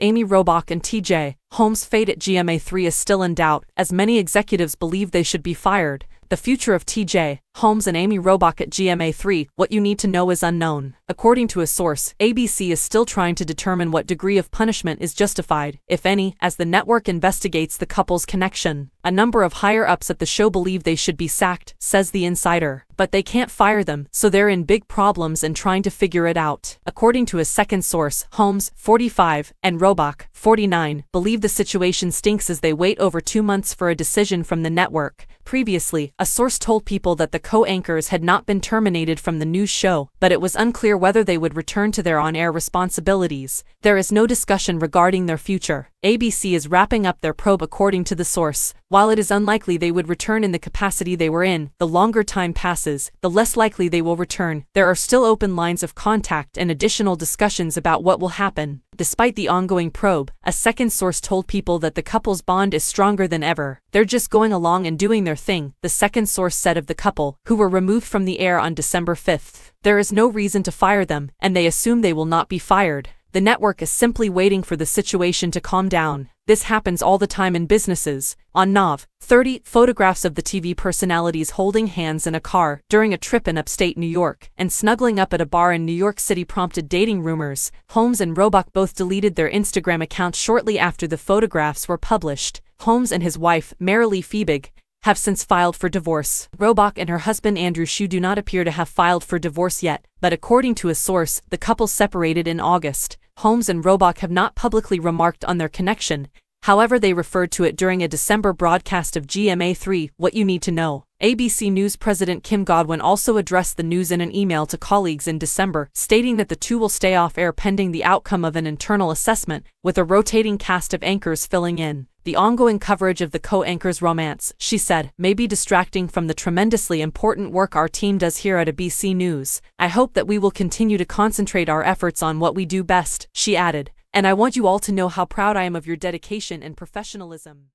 Amy Robach and TJ Holmes' fate at GMA3 is still in doubt, as many executives believe they should be fired. The future of TJ, Holmes and Amy Robach at GMA3, what you need to know is unknown. According to a source, ABC is still trying to determine what degree of punishment is justified, if any, as the network investigates the couple's connection. A number of higher-ups at the show believe they should be sacked, says the insider. But they can't fire them, so they're in big problems and trying to figure it out. According to a second source, Holmes, 45, and Robach, 49, believe the situation stinks as they wait over two months for a decision from the network. Previously, a source told people that the co-anchors had not been terminated from the news show, but it was unclear whether they would return to their on-air responsibilities. There is no discussion regarding their future. ABC is wrapping up their probe according to the source. While it is unlikely they would return in the capacity they were in, the longer time passes, the less likely they will return. There are still open lines of contact and additional discussions about what will happen. Despite the ongoing probe, a second source told people that the couple's bond is stronger than ever. They're just going along and doing their thing, the second source said of the couple, who were removed from the air on December 5th. There is no reason to fire them, and they assume they will not be fired. The network is simply waiting for the situation to calm down. This happens all the time in businesses. On Nav, 30 photographs of the TV personalities holding hands in a car during a trip in upstate New York and snuggling up at a bar in New York City prompted dating rumors. Holmes and Robach both deleted their Instagram accounts shortly after the photographs were published. Holmes and his wife, Marilee Fiebig, have since filed for divorce. Robach and her husband Andrew Shue do not appear to have filed for divorce yet, but according to a source, the couple separated in August. Holmes and Robach have not publicly remarked on their connection, however they referred to it during a December broadcast of GMA3, What You Need to Know. ABC News President Kim Godwin also addressed the news in an email to colleagues in December, stating that the two will stay off air pending the outcome of an internal assessment, with a rotating cast of anchors filling in. The ongoing coverage of the co-anchor's romance, she said, may be distracting from the tremendously important work our team does here at ABC News. I hope that we will continue to concentrate our efforts on what we do best, she added, and I want you all to know how proud I am of your dedication and professionalism.